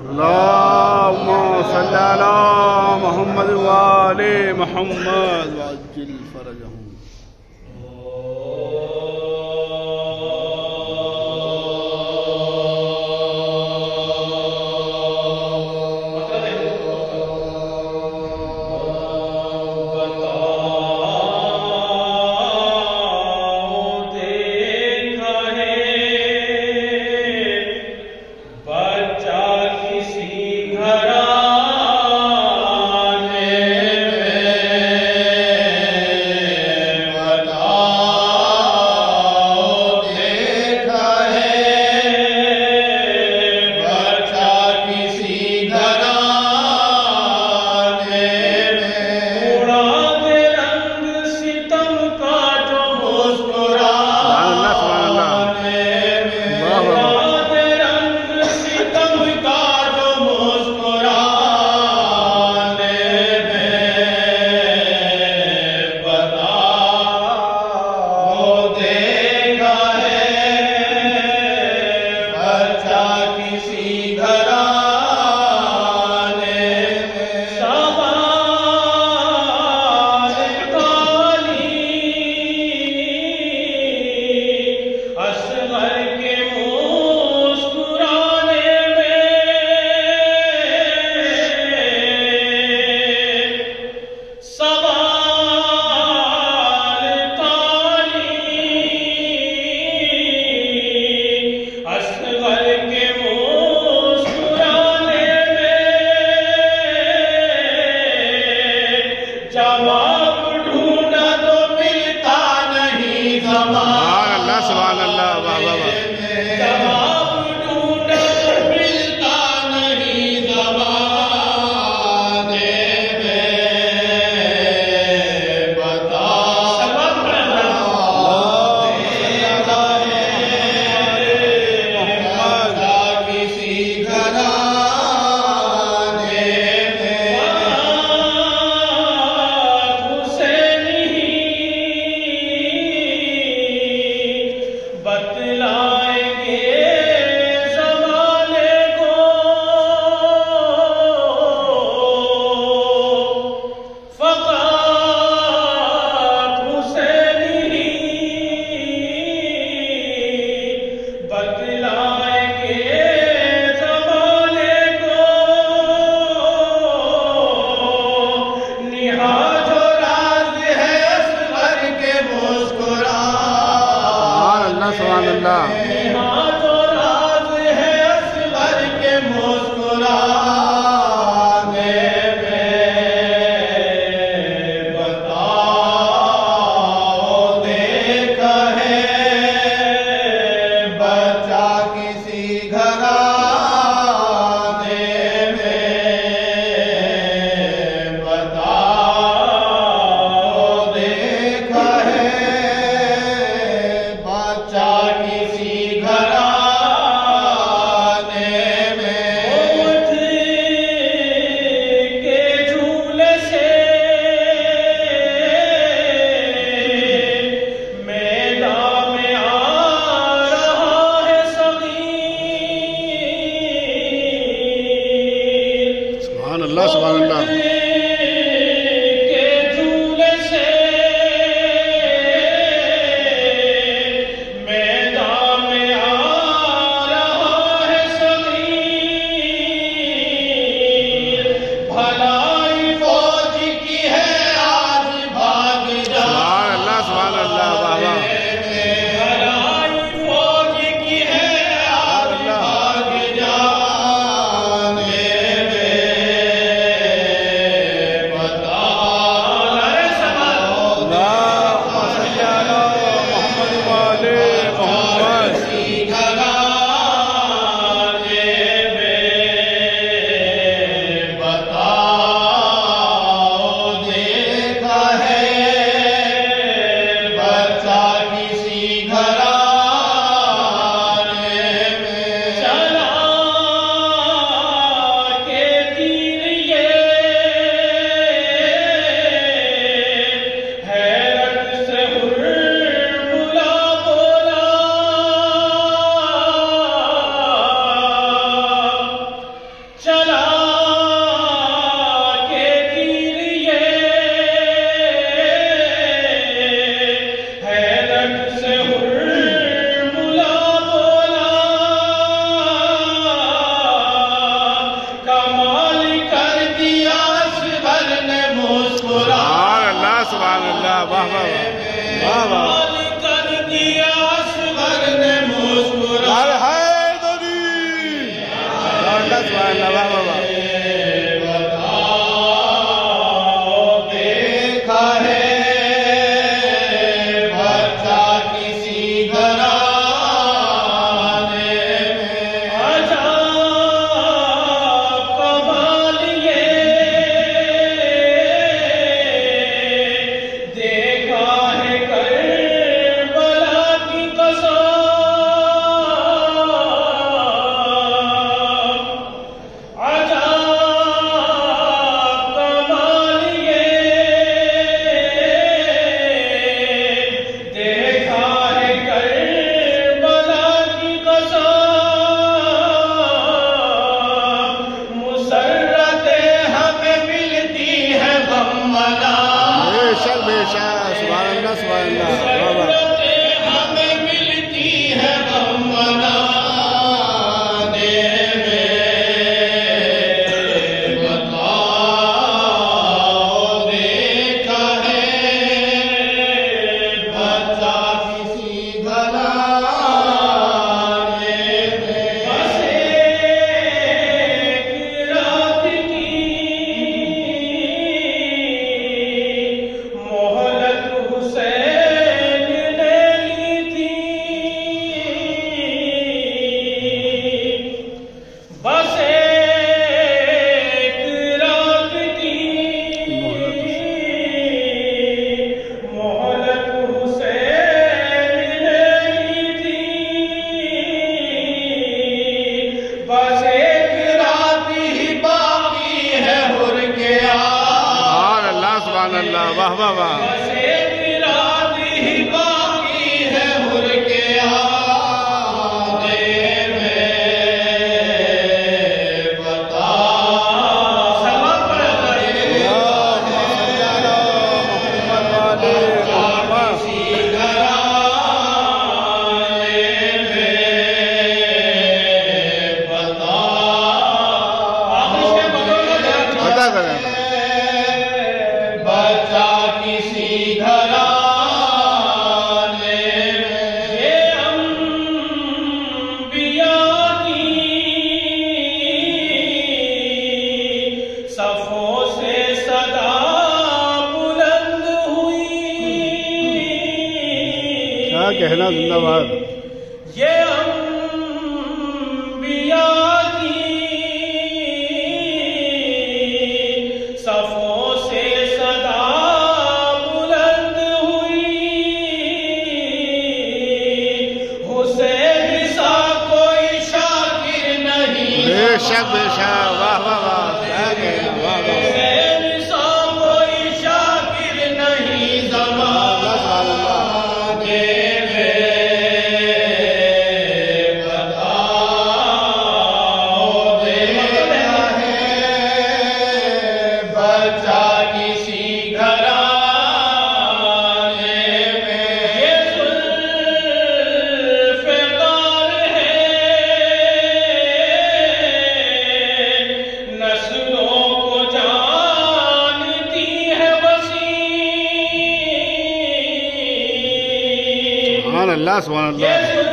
اللهم صل على محمد وآل محمد. وعجل فرجه. سبحان اللہ سبحان اللہ واہ واہ واہ۔ واہ واہ واہ واہ واہ۔ subhanallah. کہنا زندہ باد۔ That's one of them.